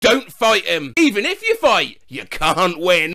Don't fight him. Even if you fight, you can't win.